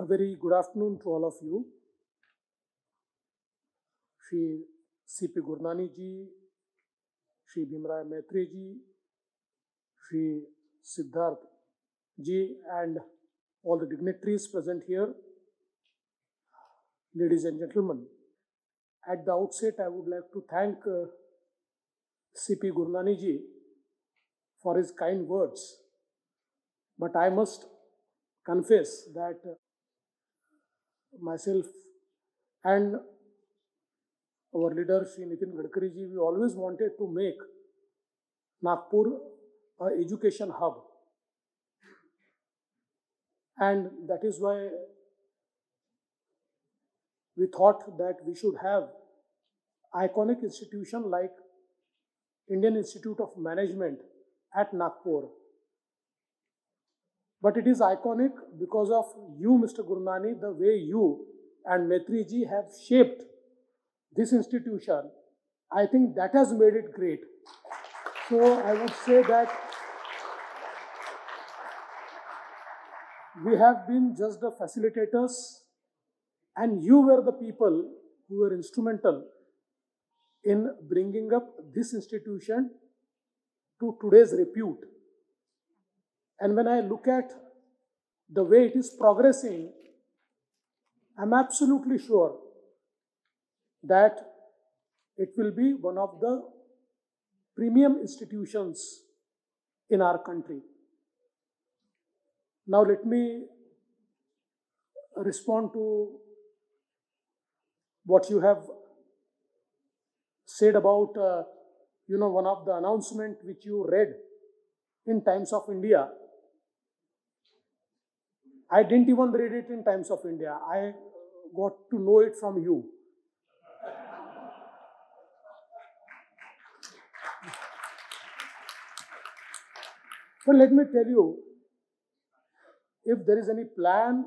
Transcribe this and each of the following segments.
A very good afternoon to all of you. Shri C.P. Gurnani ji, Shri Bhimaraya Metri ji, Shri Siddharth ji, and all the dignitaries present here. Ladies and gentlemen, at the outset, I would like to thank uh, C.P. Gurnani ji for his kind words. But I must confess that myself and our leader Sri Nitin Gadkari ji, we always wanted to make Nagpur a education hub. And that is why we thought that we should have iconic institution like Indian Institute of Management at Nagpur. But it is iconic because of you, Mr. Gurnani, the way you and Metri ji have shaped this institution. I think that has made it great. So I would say that we have been just the facilitators, and you were the people who were instrumental in bringing up this institution to today's repute. And when I look at the way it is progressing, I'm absolutely sure that it will be one of the premium institutions in our country. Now, let me respond to what you have said about, uh, you know, one of the announcement which you read in Times of India. I didn't even read it in Times of India. I got to know it from you. So let me tell you, if there is any plan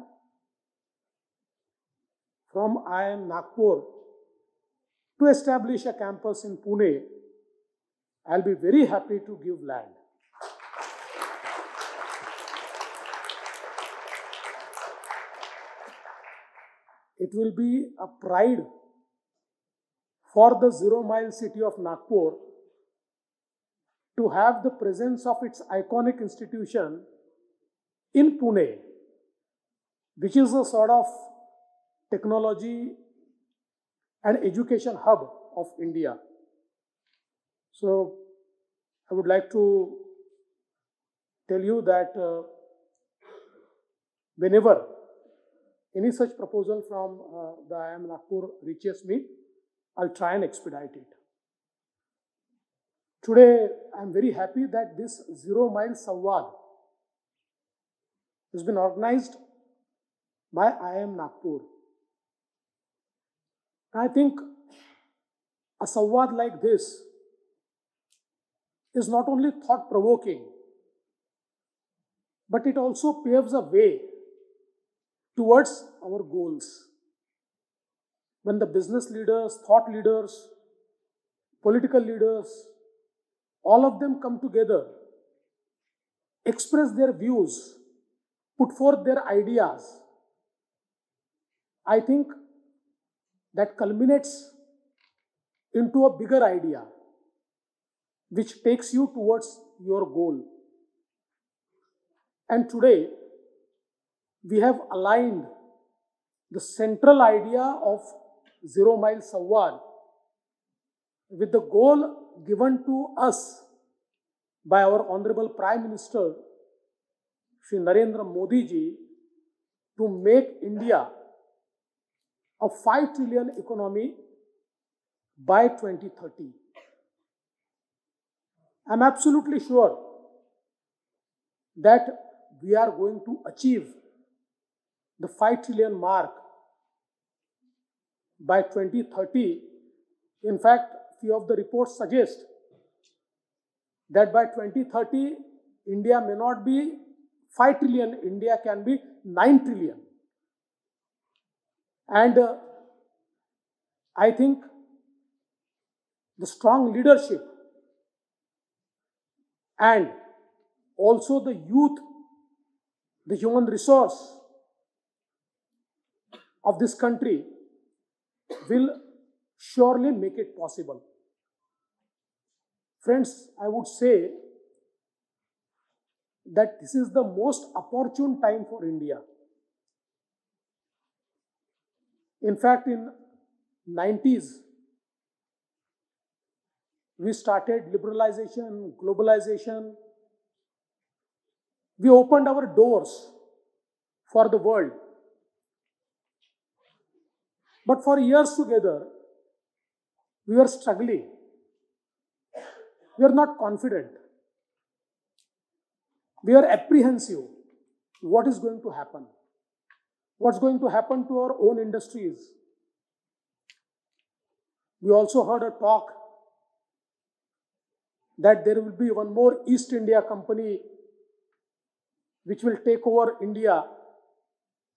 from IIM Nagpur to establish a campus in Pune, I'll be very happy to give land. It will be a pride for the zero mile city of Nagpur to have the presence of its iconic institution in Pune, which is a sort of technology and education hub of India. So, I would like to tell you that uh, whenever any such proposal from uh, the IIM Nagpur reaches me, I'll try and expedite it. Today, I'm very happy that this Zero Mile Samvad has been organized by IIM Nagpur. I think a Samvad like this is not only thought provoking, but it also paves a way towards our goals. When the business leaders, thought leaders, political leaders, all of them come together, express their views, put forth their ideas, I think that culminates into a bigger idea which takes you towards your goal. And today, we have aligned the central idea of Zero Mile Samvad with the goal given to us by our Honorable Prime Minister, Shri Narendra Modi ji, to make India a 5 trillion economy by 2030. I'm absolutely sure that we are going to achieve the 5 trillion mark by 2030. In fact, few of the reports suggest that by 2030, India may not be 5 trillion, India can be 9 trillion. And uh, I think the strong leadership and also the youth, the human resource, of this country will surely make it possible. Friends, I would say that this is the most opportune time for India. In fact, in 90s, we started liberalization, globalization. We opened our doors for the world. But for years together, we were struggling. We are not confident. We are apprehensive. What is going to happen? What's going to happen to our own industries? We also heard a talk that there will be one more East India company which will take over India.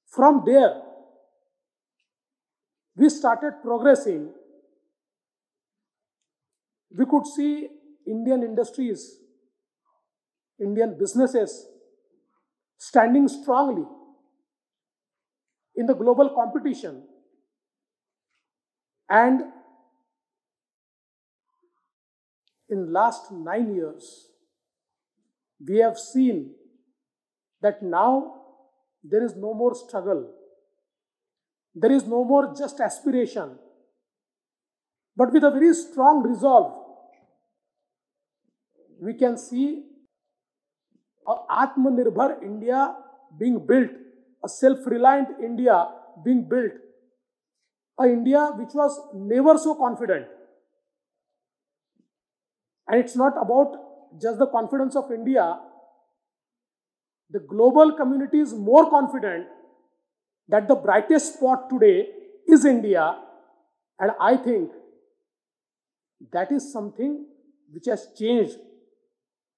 From there, we started progressing. We could see Indian industries, Indian businesses standing strongly in the global competition and in last 9 years we have seen that now there is no more struggle there is no more just aspiration but with a very strong resolve we can see a Atmanirbhar India being built, a self-reliant India being built, a India which was never so confident. And it's not about just the confidence of India. The global community is more confident that the brightest spot today is India. And I think that is something which has changed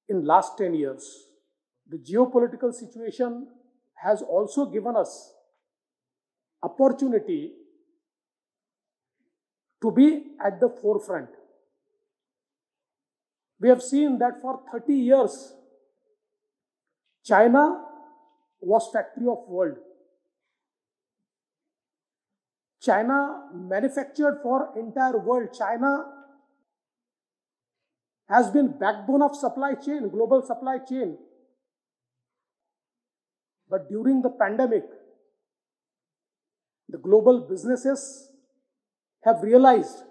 in last 10 years. The geopolitical situation has also given us opportunity to be at the forefront. We have seen that for 30 years, China was factory of world. China manufactured for entire world. China has been backbone of supply chain, global supply chain. But during the pandemic, the global businesses have realized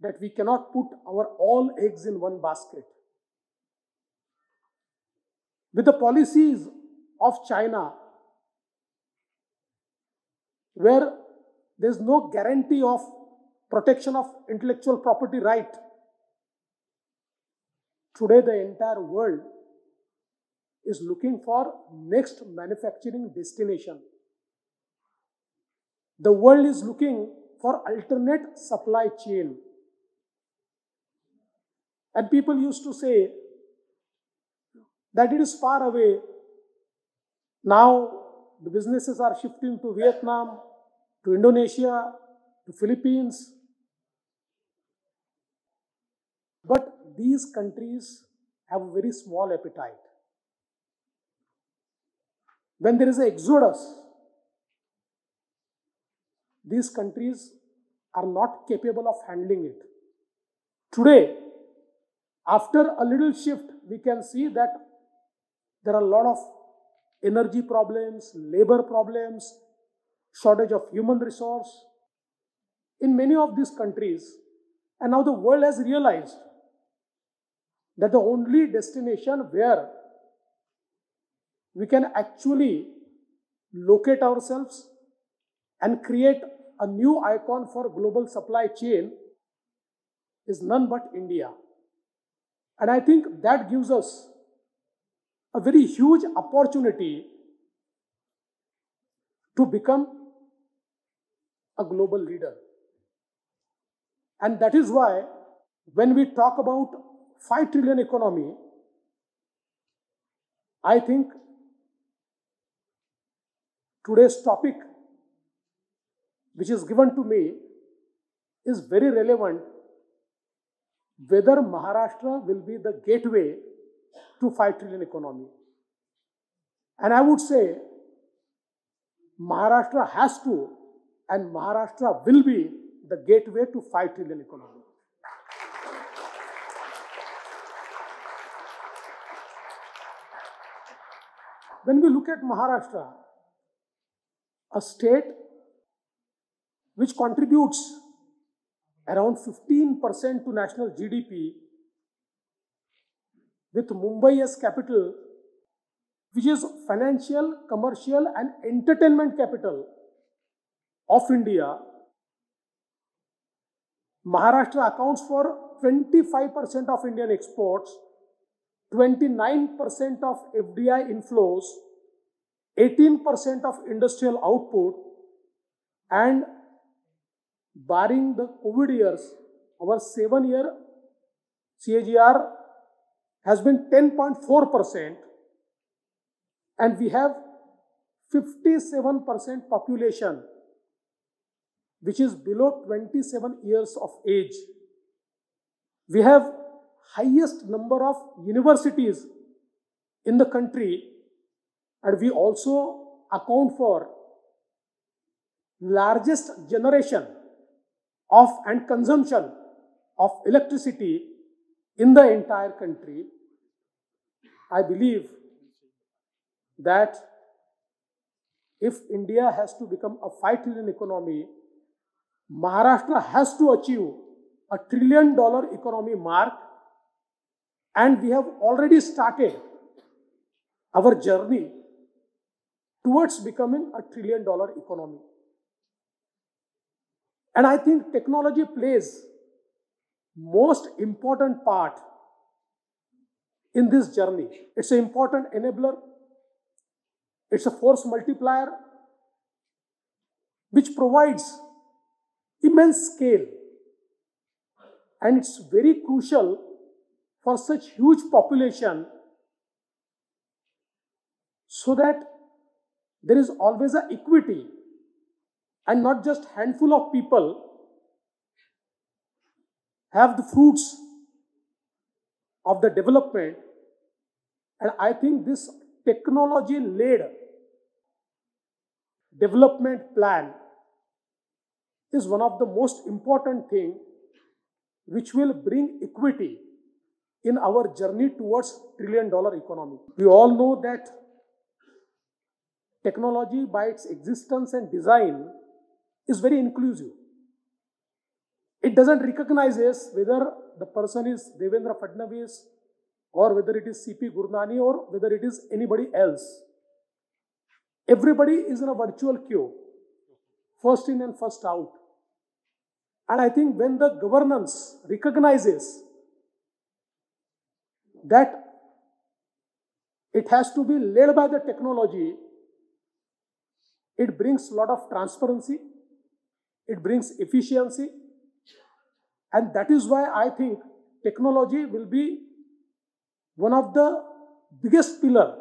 that we cannot put our all eggs in one basket. With the policies of China, where there is no guarantee of protection of intellectual property right, today the entire world is looking for next manufacturing destination. The world is looking for alternate supply chain. And people used to say that it is far away. Now the businesses are shifting to Vietnam, to Indonesia, to Philippines. But these countries have a very small appetite. When there is an exodus, these countries are not capable of handling it. Today, after a little shift, we can see that there are a lot of energy problems, labor problems, shortage of human resource in many of these countries. And now the world has realized that the only destination where we can actually locate ourselves and create a new icon for global supply chain is none but India. And I think that gives us a very huge opportunity to become a global leader. And that is why when we talk about 5 trillion economy, I think today's topic, which is given to me, is very relevant whether Maharashtra will be the gateway to 5 trillion economy. And I would say Maharashtra has to and Maharashtra will be the gateway to 5 trillion economy. When we look at Maharashtra, a state which contributes around 15% to national GDP, with Mumbai as capital, which is financial, commercial, and entertainment capital of India, Maharashtra accounts for 25% of Indian exports, 29% of FDI inflows, 18% of industrial output, and barring the COVID years, our seven year CAGR has been 10.4%, and we have 57% population which is below 27 years of age. We have highest number of universities in the country and we also account for largest generation of and consumption of electricity in the entire country. I believe that if India has to become a 5 trillion economy, Maharashtra has to achieve a trillion dollar economy mark and we have already started our journey towards becoming a trillion dollar economy. And I think technology plays most important part in this journey. It's an important enabler. It's a force multiplier which provides immense scale. And it's very crucial for such huge population so that there is always a equity and not just handful of people have the fruits of the development and i think this technology led development plan is one of the most important thing which will bring equity in our journey towards trillion dollar economy we all know that technology by its existence and design is very inclusive. It doesn't recognize whether the person is Devendra Fadnavis or whether it is CP Gurnani or whether it is anybody else. Everybody is in a virtual queue, first in and first out. And I think when the governance recognizes that it has to be led by the technology, it brings a lot of transparency, it brings efficiency. And that is why I think technology will be one of the biggest pillar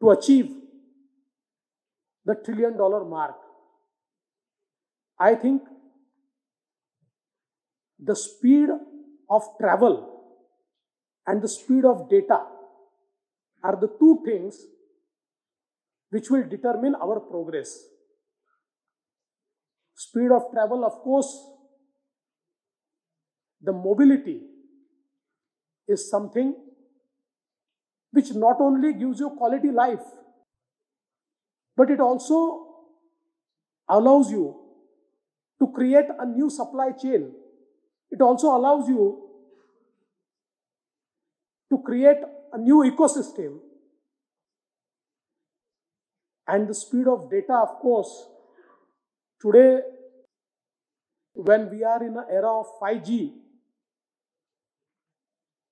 to achieve the trillion dollar mark. I think the speed of travel and the speed of data are the two things which will determine our progress. Speed of travel, of course, the mobility is something which not only gives you quality life, but it also allows you to create a new supply chain. It also allows you to create a new ecosystem. And the speed of data, of course, Today, when we are in an era of 5G,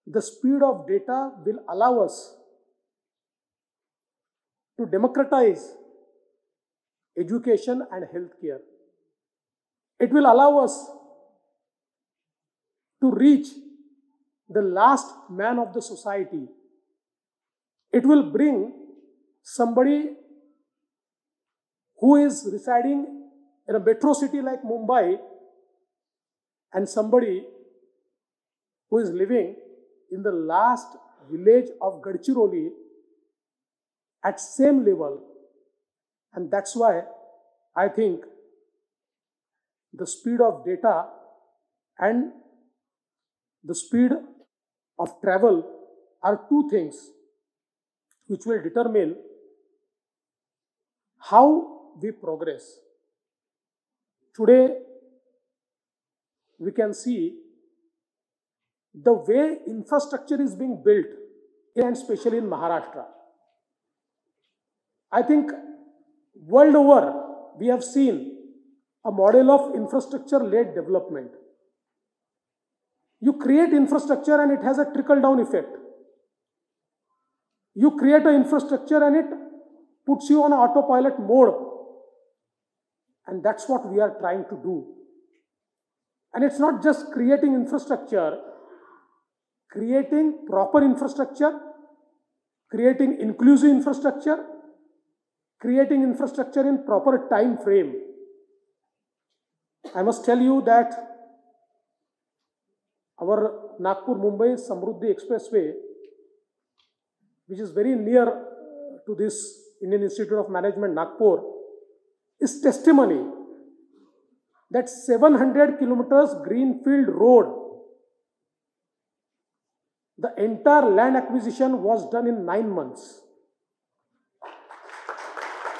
the speed of data will allow us to democratize education and healthcare. It will allow us to reach the last man of the society. It will bring somebody who is residing in a metro city like Mumbai and somebody who is living in the last village of Gadchiroli at same level And that's why I think the speed of data and the speed of travel are two things which will determine how we progress. Today, we can see the way infrastructure is being built, and especially in Maharashtra. I think world over, we have seen a model of infrastructure-led development. You create infrastructure and it has a trickle-down effect. You create an infrastructure and it puts you on autopilot mode. And that's what we are trying to do. And it's not just creating infrastructure, creating proper infrastructure, creating inclusive infrastructure, creating infrastructure in proper time frame. I must tell you that our Nagpur-Mumbai Samruddhi Expressway, which is very near uh, to this Indian Institute of Management Nagpur, is testimony that 700 kilometers greenfield road the entire land acquisition was done in nine months.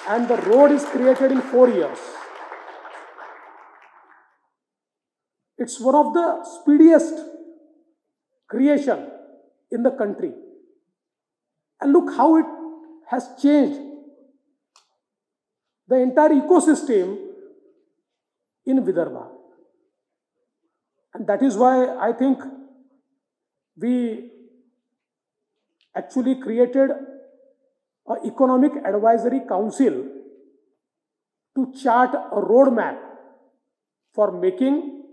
And the road is created in four years. It's one of the speediest creation in the country. And look how it has changed the entire ecosystem in Vidarbha. And that is why I think we actually created an economic advisory council to chart a roadmap for making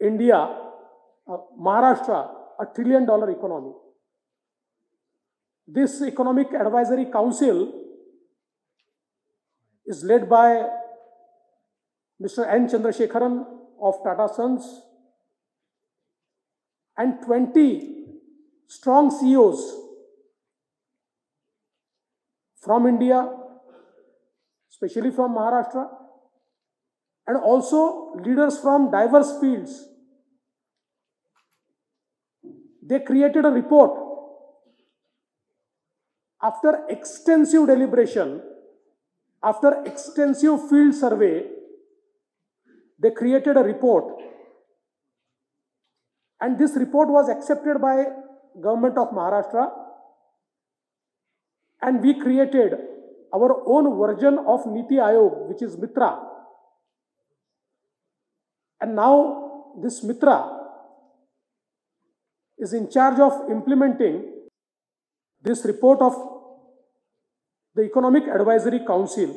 India, uh, Maharashtra, a trillion dollar economy. This economic advisory council is led by Mr. N. Chandrasekaran of Tata Sons and 20 strong CEOs from India, especially from Maharashtra, and also leaders from diverse fields. They created a report. After extensive deliberation, after extensive field survey, they created a report. And this report was accepted by government of Maharashtra. And we created our own version of Niti Aayog, which is Mitra. And now this Mitra is in charge of implementing this report of the Economic Advisory Council.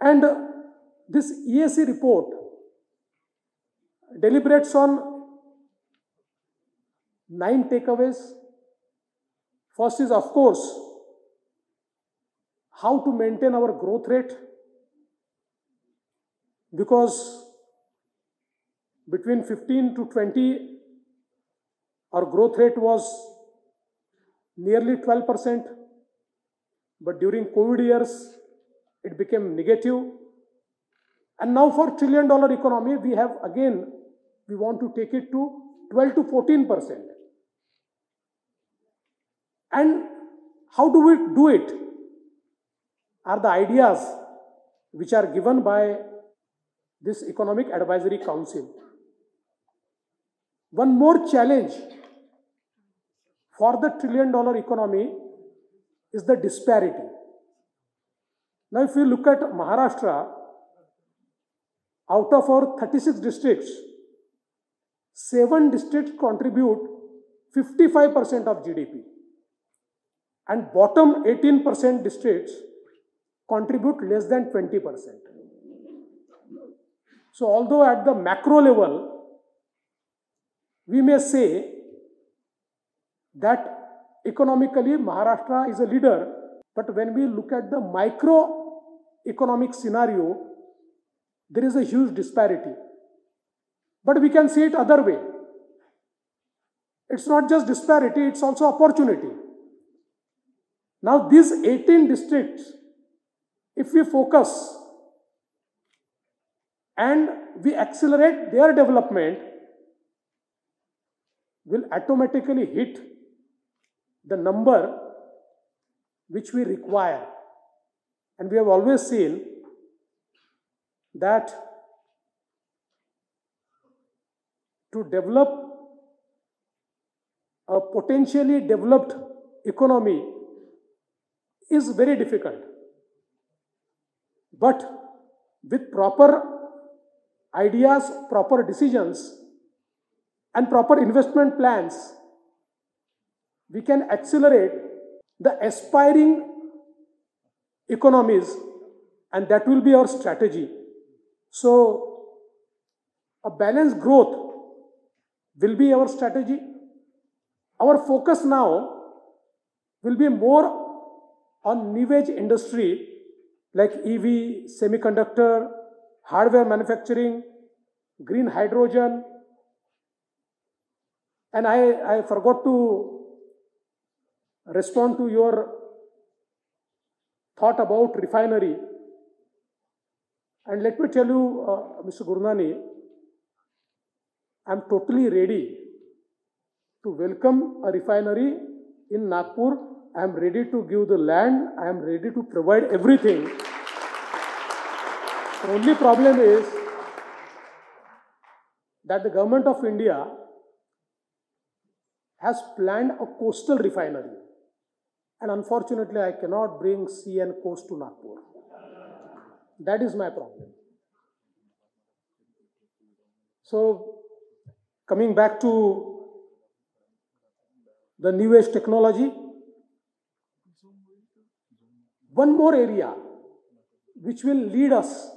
And this EAC report deliberates on nine takeaways. First is, of course, how to maintain our growth rate because between 15 to 20, our growth rate was nearly 12%, but during COVID years, it became negative. And now for trillion dollar economy, we have again, we want to take it to 12 to 14%. And how do we do it? Are the ideas which are given by this Economic Advisory Council. One more challenge for the trillion dollar economy is the disparity. Now, if we look at Maharashtra, out of our 36 districts, seven districts contribute 55% of GDP and bottom 18% districts contribute less than 20%. So although at the macro level, we may say that economically Maharashtra is a leader, but when we look at the micro economic scenario, there is a huge disparity. But we can see it other way. It's not just disparity, it's also opportunity. Now these 18 districts if we focus and we accelerate their development, will automatically hit the number which we require. And we have always seen that to develop a potentially developed economy is very difficult. But with proper ideas, proper decisions, and proper investment plans, we can accelerate the aspiring economies, and that will be our strategy. So, a balanced growth will be our strategy. Our focus now will be more on new age industry like EV, semiconductor, hardware manufacturing, green hydrogen. And I, I forgot to respond to your thought about refinery. And let me tell you, uh, Mr. Gurnani, I'm totally ready to welcome a refinery in Nagpur. I am ready to give the land. I am ready to provide everything. The only problem is that the government of India has planned a coastal refinery. And unfortunately, I cannot bring CN coast to Nagpur. That is my problem. So, coming back to the new age technology, one more area which will lead us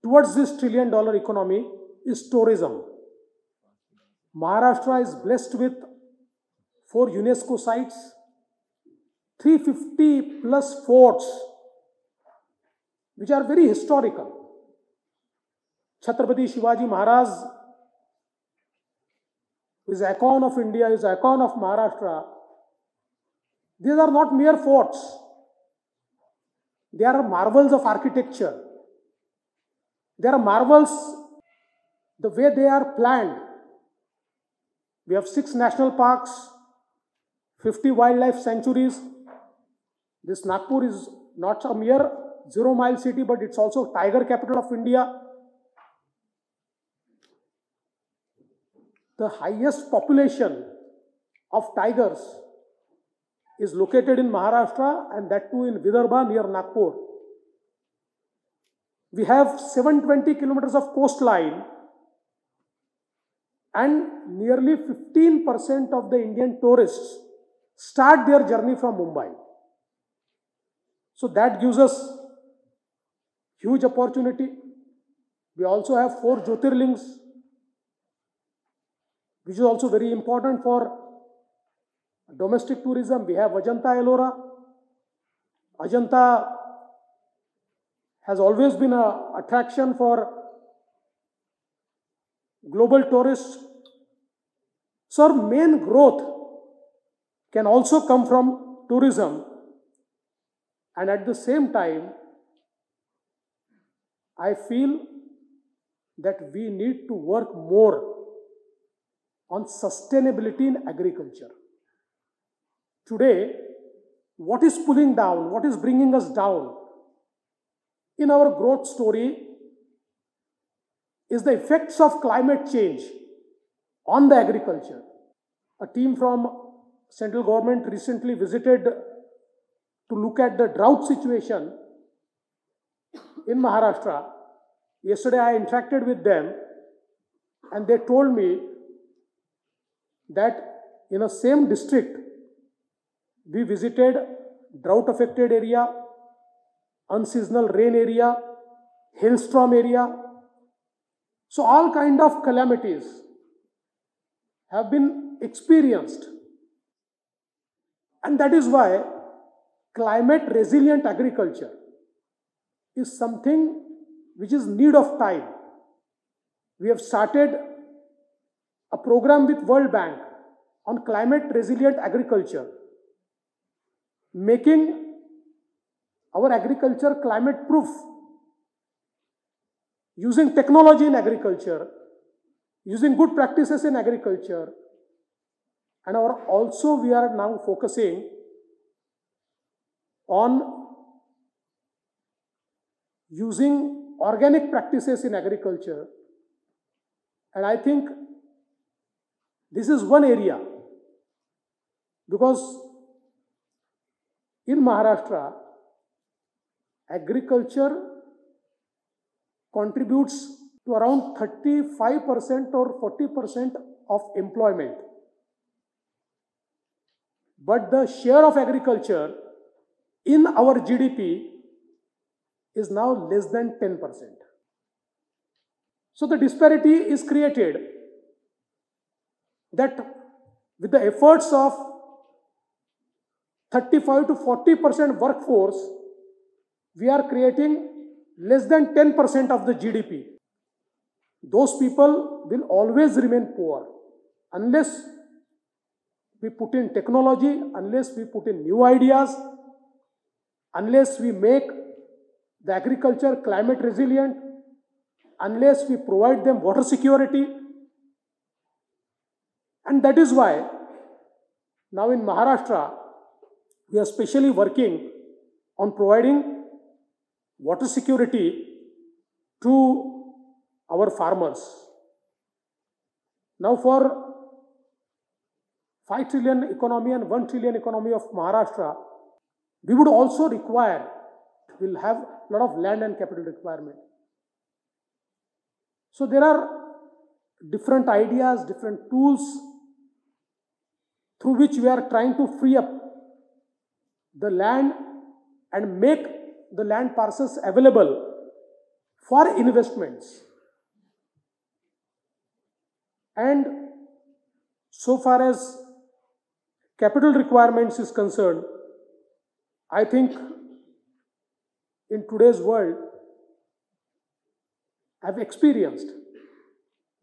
towards this trillion dollar economy is tourism. Maharashtra is blessed with four UNESCO sites, 350 plus forts, which are very historical. Chhatrapati Shivaji Maharaj is icon of India, is icon of Maharashtra. These are not mere forts. They are marvels of architecture. There are marvels the way they are planned. We have six national parks, 50 wildlife sanctuaries. This Nagpur is not a mere zero mile city, but it's also tiger capital of India. The highest population of tigers is located in Maharashtra and that too in Vidarbha near Nagpur. We have 720 kilometers of coastline and nearly 15% of the Indian tourists start their journey from Mumbai. So that gives us huge opportunity. We also have four Jyotirlings, which is also very important for domestic tourism. We have Ajanta Ellora. Ajanta has always been an attraction for global tourists. So our main growth can also come from tourism and at the same time I feel that we need to work more on sustainability in agriculture. Today, what is pulling down, what is bringing us down in our growth story is the effects of climate change on the agriculture. A team from central government recently visited to look at the drought situation in Maharashtra. Yesterday I interacted with them and they told me that in a same district we visited drought affected area unseasonal rain area, hailstorm area. So all kind of calamities have been experienced. And that is why climate resilient agriculture is something which is need of time. We have started a program with World Bank on climate resilient agriculture, making our agriculture climate proof, using technology in agriculture, using good practices in agriculture, and our also we are now focusing on using organic practices in agriculture. And I think this is one area because in Maharashtra, agriculture contributes to around 35% or 40% of employment. But the share of agriculture in our GDP is now less than 10%. So the disparity is created that with the efforts of 35 to 40% workforce, we are creating less than 10% of the GDP. Those people will always remain poor unless we put in technology, unless we put in new ideas, unless we make the agriculture climate resilient, unless we provide them water security. And that is why now in Maharashtra, we are specially working on providing water security to our farmers. Now for 5 trillion economy and 1 trillion economy of Maharashtra, we would also require, will have a lot of land and capital requirement. So there are different ideas, different tools through which we are trying to free up the land and make the land parcels available for investments. And so far as capital requirements is concerned, I think in today's world, I've experienced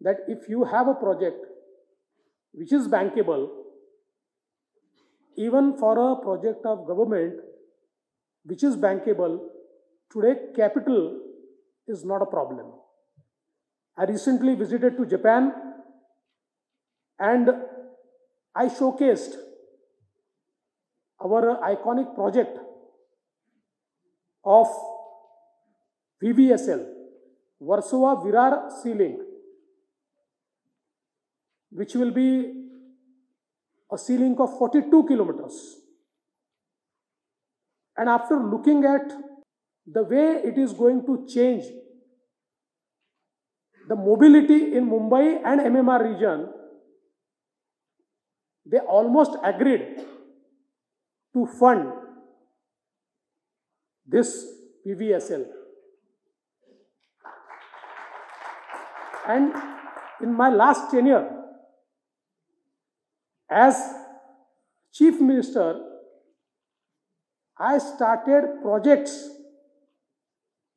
that if you have a project which is bankable, even for a project of government which is bankable, today capital is not a problem. I recently visited to Japan and I showcased our iconic project of VVSL, Versova Virar Sea Link, which will be a sea link of 42 kilometers. And after looking at the way it is going to change the mobility in Mumbai and MMR region, they almost agreed to fund this VVSL. And in my last tenure as chief minister, I started projects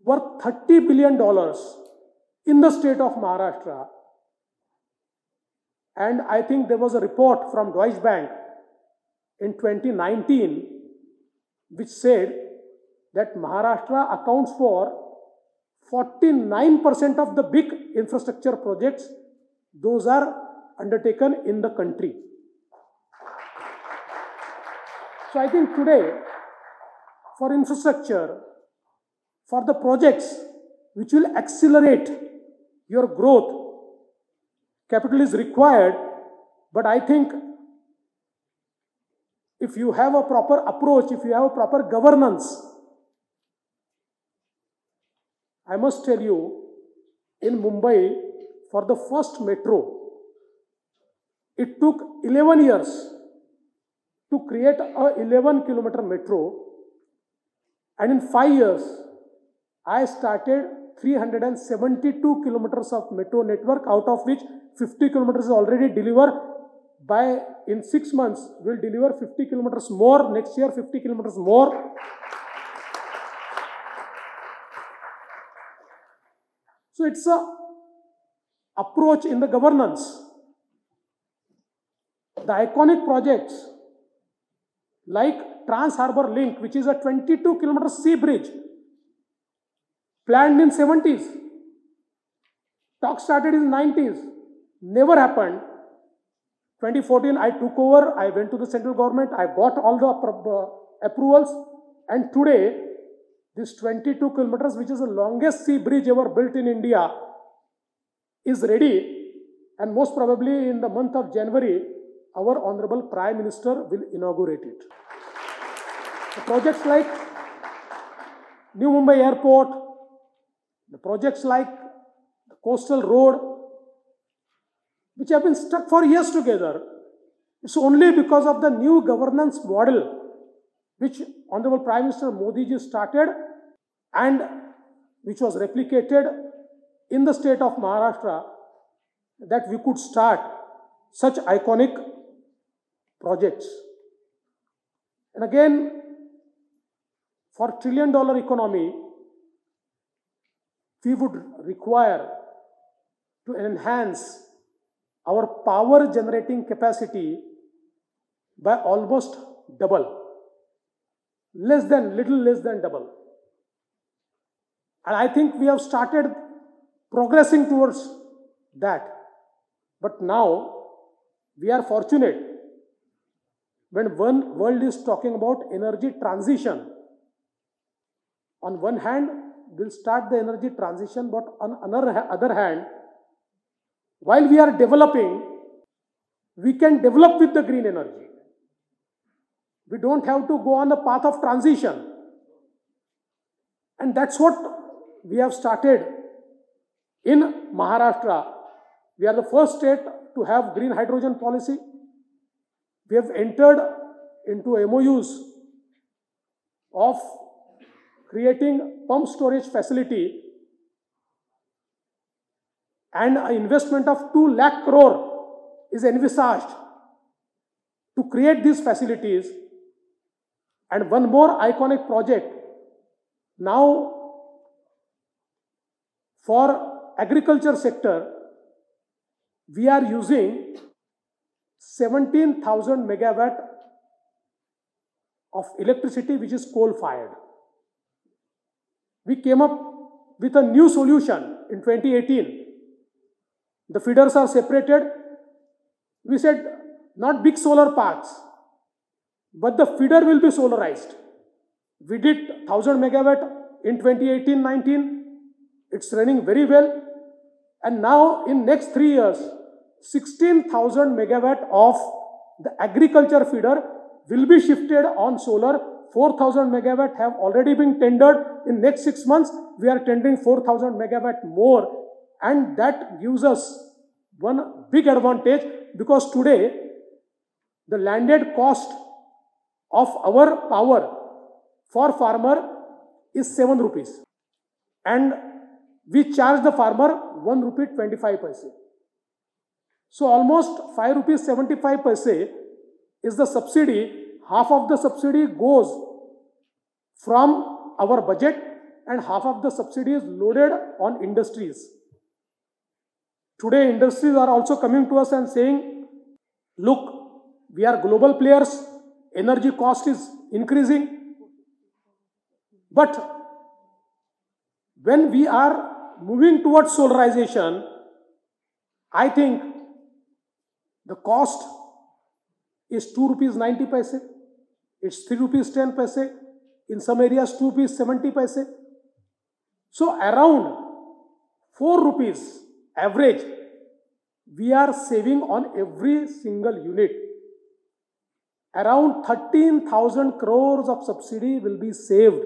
worth $30 billion in the state of Maharashtra. And I think there was a report from Deutsche Bank in 2019 which said that Maharashtra accounts for 49% of the big infrastructure projects, those are undertaken in the country. So I think today, for infrastructure, for the projects which will accelerate your growth, capital is required, but I think if you have a proper approach, if you have a proper governance, I must tell you, in Mumbai, for the first metro, it took 11 years to create a 11 kilometer metro. And in five years, I started 372 kilometers of metro network, out of which 50 kilometers is already delivered. By in six months, we'll deliver 50 kilometers more. Next year, 50 kilometers more. So it's a approach in the governance. The iconic projects like Trans Harbour Link, which is a 22 kilometer sea bridge, planned in 70s. Talk started in 90s. Never happened. 2014, I took over. I went to the central government. I got all the approvals. And today, this 22 kilometers, which is the longest sea bridge ever built in India, is ready. And most probably in the month of January, our Honorable Prime Minister will inaugurate it. The projects like New Mumbai Airport, the projects like the Coastal Road, which have been stuck for years together, it's only because of the new governance model which Honorable Prime Minister Modi ji started and which was replicated in the state of Maharashtra that we could start such iconic projects. And again, for trillion dollar economy, we would require to enhance our power generating capacity by almost double. Less than, little less than double. And I think we have started progressing towards that. But now we are fortunate when one world is talking about energy transition. On one hand, we'll start the energy transition, but on another, other hand, while we are developing, we can develop with the green energy. We don't have to go on the path of transition. And that's what we have started in Maharashtra. We are the first state to have green hydrogen policy. We have entered into MOUs of creating pump storage facility and an investment of 2 lakh crore is envisaged to create these facilities and one more iconic project now for agriculture sector we are using 17,000 megawatt of electricity which is coal fired. We came up with a new solution in 2018. The feeders are separated. We said not big solar parks, but the feeder will be solarized. We did 1000 megawatt in 2018-19. It's running very well. And now in next three years, 16,000 megawatt of the agriculture feeder will be shifted on solar. 4,000 megawatt have already been tendered. In next six months, we are tendering 4,000 megawatt more. And that gives us one big advantage because today the landed cost of our power for farmer is 7 rupees. And we charge the farmer 1 rupee 25 paise. So almost 5 rupees 75 paise is the subsidy. Half of the subsidy goes from our budget and half of the subsidy is loaded on industries. Today industries are also coming to us and saying, look, we are global players, energy cost is increasing. But when we are moving towards solarization, I think the cost is 2 rupees 90 paise. It's 3 rupees 10 paise. In some areas 2 rupees 70 paise. So around 4 rupees average we are saving on every single unit. Around 13,000 crores of subsidy will be saved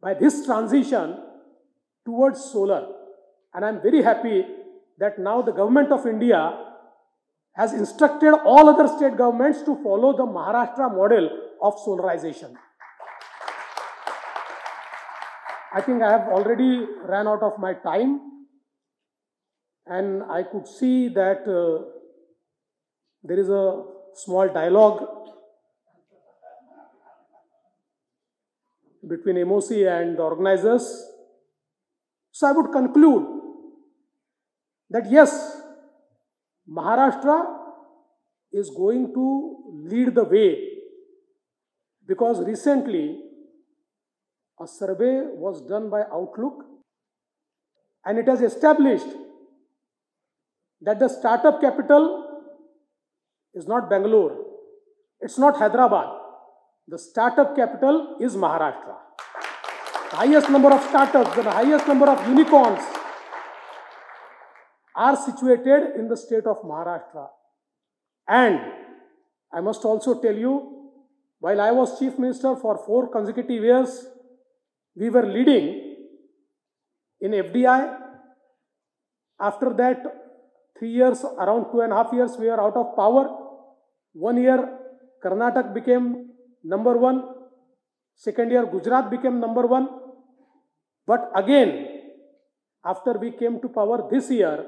by this transition towards solar. And I'm very happy that now the government of India has instructed all other state governments to follow the Maharashtra model of solarization. I think I have already ran out of my time and I could see that uh, there is a small dialogue between MOC and the organizers. So I would conclude that yes, Maharashtra is going to lead the way Because recently a survey was done by Outlook and it has established that the startup capital is not Bangalore, it's not Hyderabad. The startup capital is Maharashtra. The highest number of startups, the highest number of unicorns are situated in the state of Maharashtra. And I must also tell you, while I was chief minister for four consecutive years, we were leading in FDI. After that, three years, around two and a half years, we were out of power. One year, Karnataka became number one. Second year, Gujarat became number one. But again, after we came to power this year,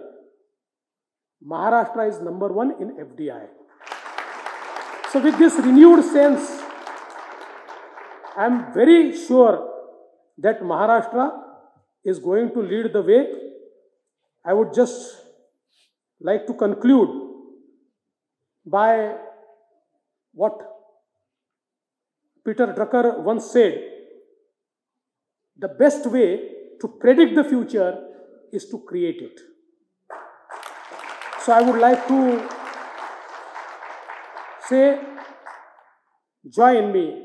Maharashtra is number one in FDI. So, with this renewed sense, I am very sure that Maharashtra is going to lead the way. I would just like to conclude by what Peter Drucker once said the best way to predict the future is to create it. So I would like to say, join me.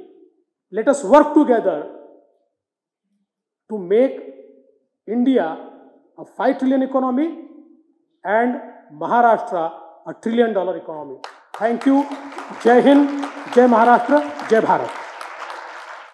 Let us work together to make India a 5 trillion economy and Maharashtra a trillion dollar economy thank you जय हिंद जय महाराष्ट्र जय भारत